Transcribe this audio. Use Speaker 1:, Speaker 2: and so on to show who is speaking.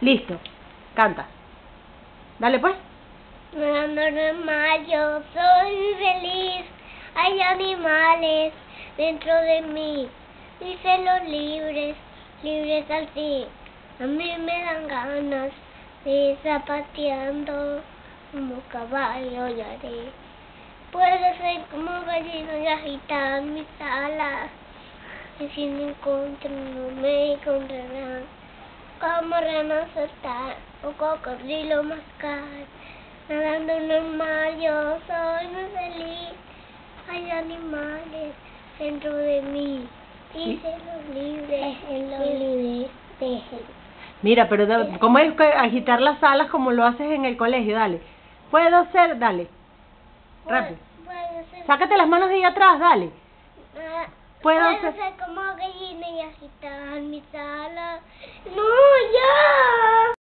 Speaker 1: Listo. Canta. Dale pues.
Speaker 2: Normal, yo soy feliz. Hay animales dentro de mí. Dicen los libres, libres fin. A mí me dan ganas de ir zapateando como caballo y. Puedo ser como gallina y agitar mis alas. Y si me encuentran, no me encontrarán. Como rana saltar o cocodrilo mascar. Nadando normal, yo soy muy feliz. Hay animales dentro de mí. Dice los libres, en los libres, déjenlo.
Speaker 1: Mira, pero da- ¿cómo es que agitar las alas como lo haces en el colegio? Dale. Puedo ser, dale. Rápido.
Speaker 2: Puedo ser,
Speaker 1: Sácate las manos de ahí atrás, dale.
Speaker 2: ah,
Speaker 1: Puedo
Speaker 2: puedo
Speaker 1: ser-
Speaker 2: ser como gallina y agitar mis alas.